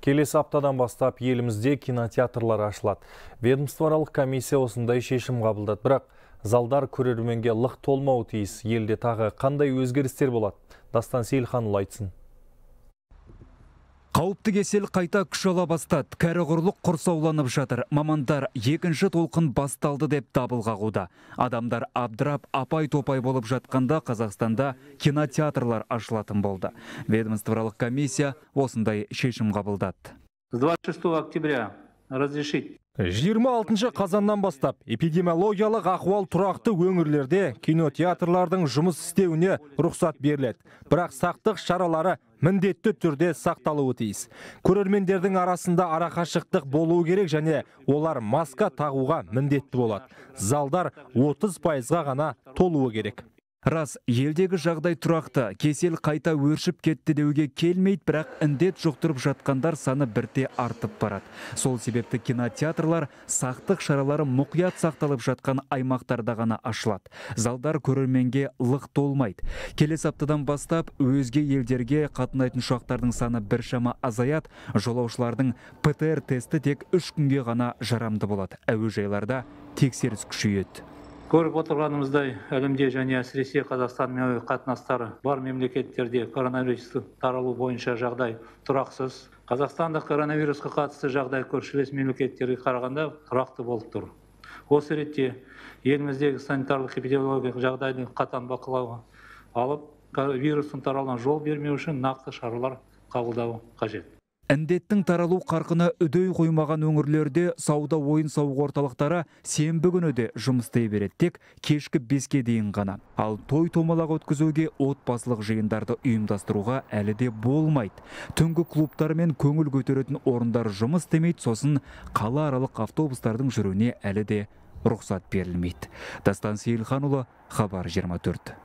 Келесі аптадан бастап елімізде кинотеатрлар ашылады. Ведомствоаралық комиссия осындай шешім қабылдады. Бірақ залдар көрерменге лық толмауы тиіс. Елде тағы қандай өзгерістер болады? Дастан Сейілханұлы айтсын. Қауіпті кесел қайта күш ала бастады. Кәрі құрлық құрсауланып жатыр. Мамандар екінші толқын басталды деп дабыл қағуда. Адамдар абдырап, апай топай болып жатқанда Қазақстанда кинотеатрлар ашылатын болды. Ведомствоаралық комиссия осындай шешім қабылдады. С 26 октября разрешить 26 қазаннан бастап эпидемиологиялық ахуал тұрақты өңірлерде кинотеатрлардың жұмыс істеуіне рұқсат беріледі. Бірақ сақтық шаралары міндетті түрде сақталуы тиіс. Көрермендердің арасында арақашықтық болуы керек және олар маска тағуға міндетті болады. Залдар 30 пайызға ғана толуы керек. Рас, елдегі жағдай тұрақты, кесел қайта өршіп кетті деуге келмейді, бірақ індет жұқтырып жатқандар саны бірте артып барады. Сол себепті кинотеатрлар сақтық шаралары мұқият сақталып жатқан аймақтарда ғана ашылады. Залдар көрерменге лық толмайды. Келесі аптадан бастап өзге елдерге қатынайтын ұшақтардың саны біршама азаяды, жолаушылардың ПТР тесті тек үш күнге ғана жарамды болады. Әуежайларда тексеріс күшейеді. Көріп отырғанымыздай әлемде және әсіресе қазақстанмен әуе қатынастары бар мемлекеттерде коронавирустың таралу бойынша жағдай тұрақсыз. Қазақстанда коронавирусқа қатысты жағдай көршілес мемлекеттерге қарағанда тұрақты болып тұр. Осы ретте еліміздегі санитарлық эпидемиологиялық жағдайды қатаң бақылауға алып вирустың таралуына жол бермеу үшін нақты шаралар қабылдау қажет. Індеттің таралу қарқыны үдей қоймаған өңірлерде сауда ойын сауық орталықтары сенбі күні де жұмыс істей береді тек кешкі беске дейін ғана. Ал той томалақ өткізуге отбасылық жиындарды ұйымдастыруға әлі де болмайды. Түнгі клубтар мен көңіл көтеретін орындар жұмыс істемейді, сосын қала аралық автобустардың жүруіне әлі де рұқсат берілмейді. Дастан Сейілханұлы, Хабар 24.